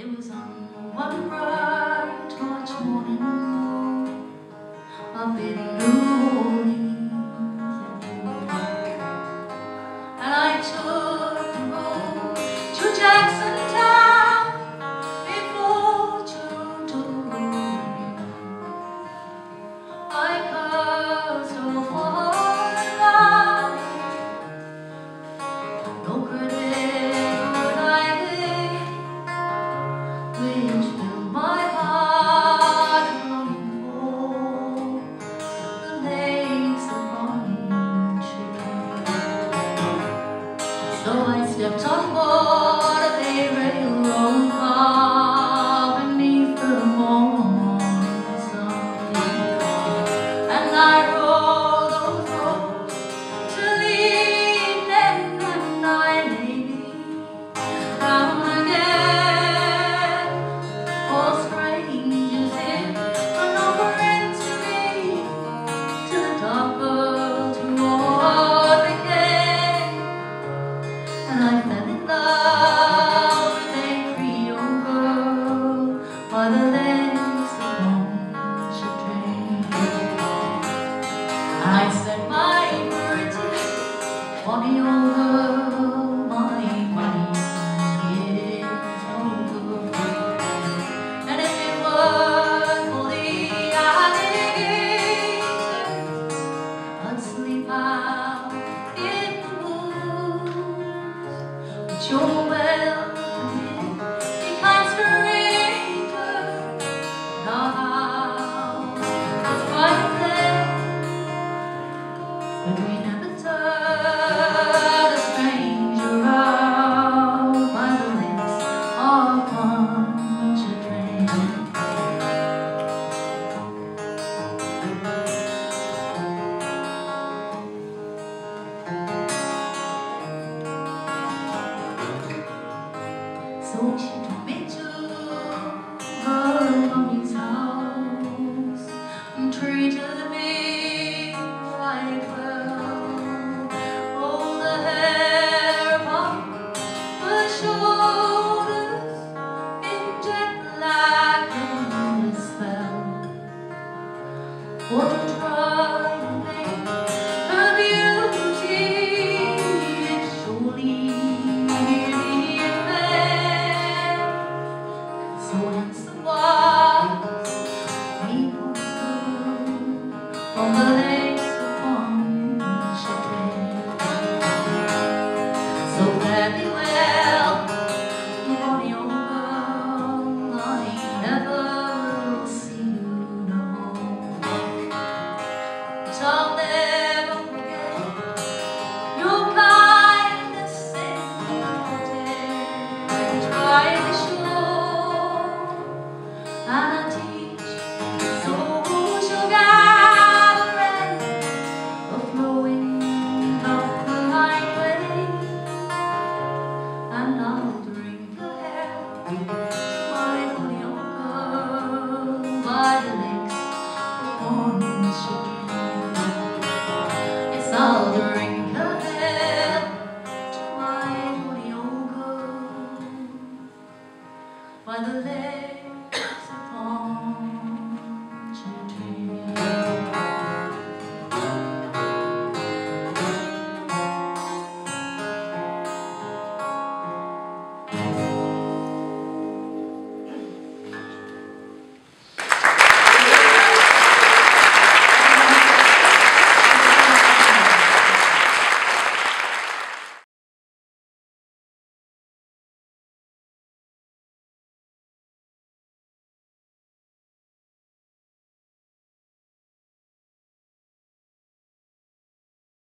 It was on one road. I said my virgin, money my money. And if it were for the alligator, I'd sleep out in the woods. You coach. happy when God.